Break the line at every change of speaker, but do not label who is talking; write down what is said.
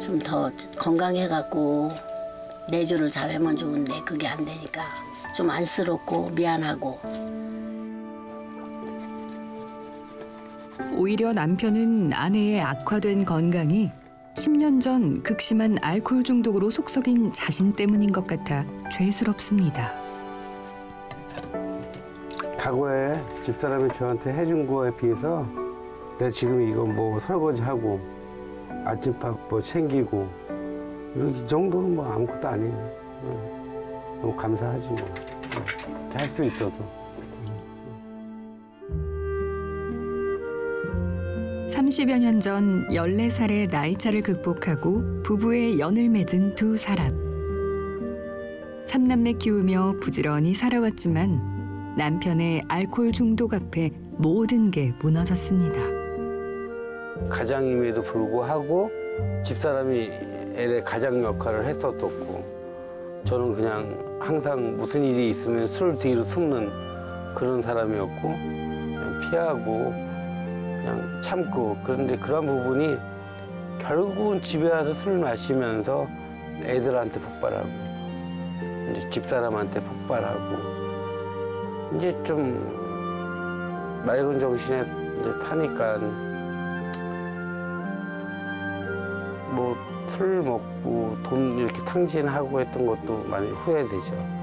좀 더 건강해갖고 내조를 잘하면 좋은데 그게 안 되니까 좀 안쓰럽고 미안하고
오히려 남편은 아내의 악화된 건강이 10년 전 극심한 알코올 중독으로 속썩인 자신 때문인 것 같아 죄스럽습니다.
과거에 집사람이 저한테 해준 거에 비해서 내가 지금 이거 뭐 설거지하고 아침밥 뭐 챙기고 이 정도는 뭐 아무것도 아니에요. 응. 너무 감사하지 뭐. 할수 있어도.
30여 년 전 14살의 나이차를 극복하고 부부의 연을 맺은 두 사람. 삼남매 키우며 부지런히 살아왔지만 남편의 알코올 중독 앞에 모든 게 무너졌습니다.
가장임에도 불구하고 집사람이 애의 가장 역할을 했었었고 저는 그냥 항상 무슨 일이 있으면 술 뒤로 숨는 그런 사람이었고 그냥 피하고 그냥 참고 그런데 그런 부분이 결국은 집에 와서 술 마시면서 애들한테 폭발하고 이제 집사람한테 폭발하고 이제 좀 맑은 정신에 이제 타니까 뭐 술 먹고 돈 이렇게 탕진하고 했던 것도 많이 후회되죠.